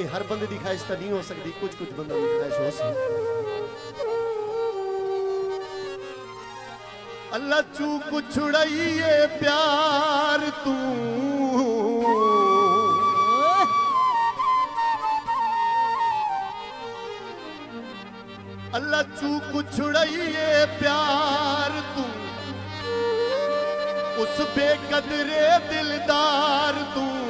कि हर बंद की ख्वाहिश तो नहीं हो सकती कुछ कुछ बंद की ख्वाहिश हो सकती अल्लाह चू कुछ छुड़ाइए प्यार तू। अल्लाह चू कुछ छुड़ाइए प्यार तू। उस बेकदरे दिलदार तू।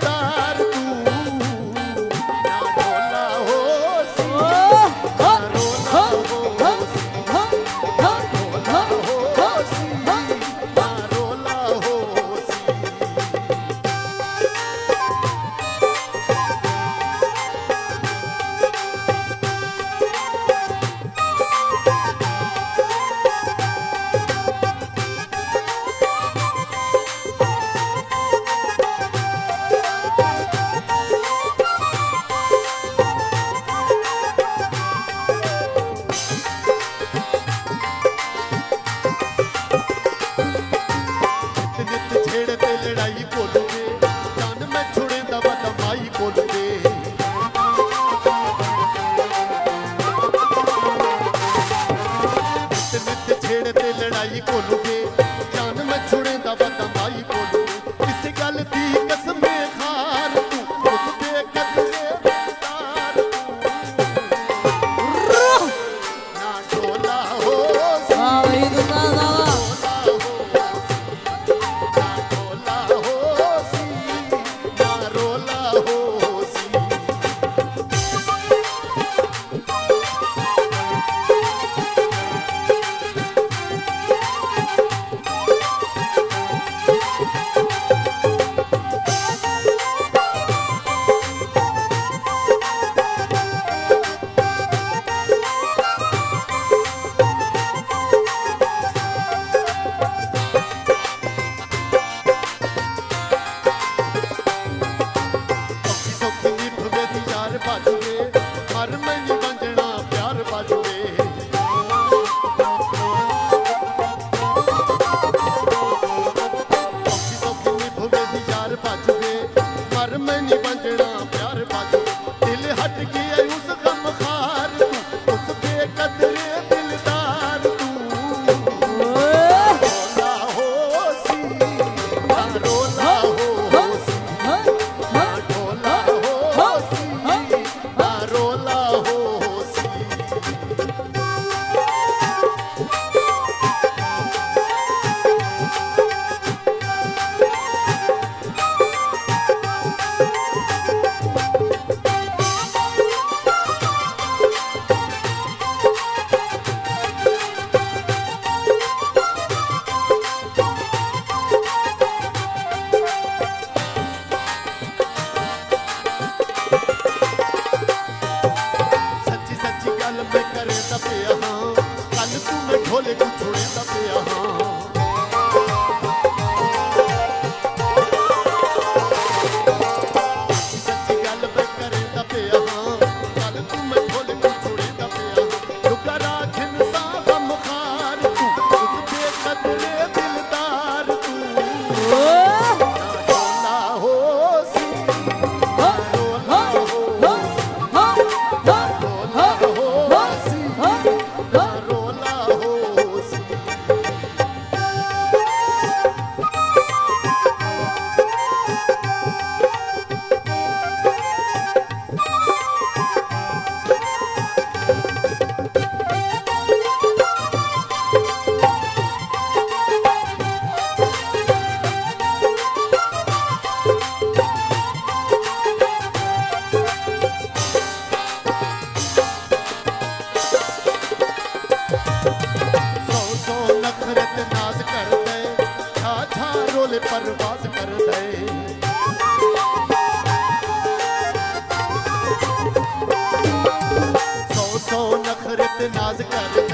नाज कर।